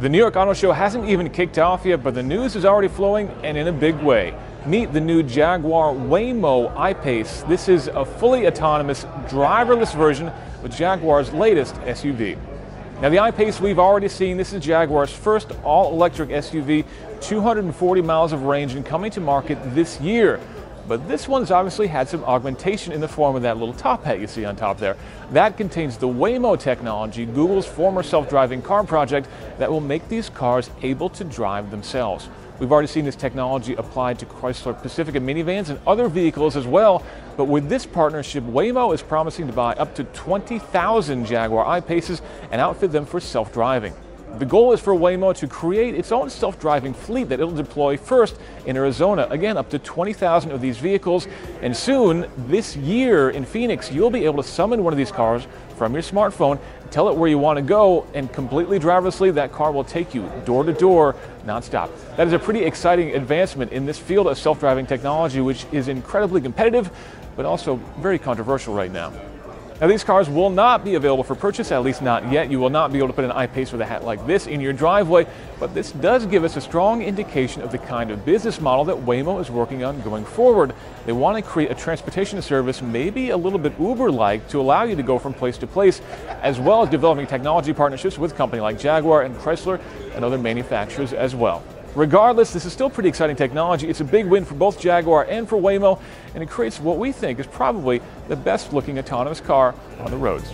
The New York Auto Show hasn't even kicked off yet, but the news is already flowing and in a big way. Meet the new Jaguar Waymo I-Pace. This is a fully autonomous, driverless version of Jaguar's latest SUV. Now the I-Pace we've already seen, this is Jaguar's first all-electric SUV, 240 miles of range and coming to market this year. But this one's obviously had some augmentation in the form of that little top hat you see on top there. That contains the Waymo technology, Google's former self-driving car project that will make these cars able to drive themselves. We've already seen this technology applied to Chrysler Pacifica minivans and other vehicles as well. But with this partnership, Waymo is promising to buy up to 20,000 Jaguar I-Paces and outfit them for self-driving. The goal is for Waymo to create its own self-driving fleet that it'll deploy first in Arizona. Again, up to 20,000 of these vehicles. And soon, this year in Phoenix, you'll be able to summon one of these cars from your smartphone, tell it where you want to go, and completely driverlessly, that car will take you door to door, nonstop. That is a pretty exciting advancement in this field of self-driving technology, which is incredibly competitive, but also very controversial right now. Now these cars will not be available for purchase, at least not yet. You will not be able to put an I-Pace with a hat like this in your driveway, but this does give us a strong indication of the kind of business model that Waymo is working on going forward. They want to create a transportation service, maybe a little bit Uber-like, to allow you to go from place to place, as well as developing technology partnerships with companies like Jaguar and Chrysler and other manufacturers as well. Regardless, this is still pretty exciting technology. It's a big win for both Jaguar and for Waymo, and it creates what we think is probably the best looking autonomous car on the roads.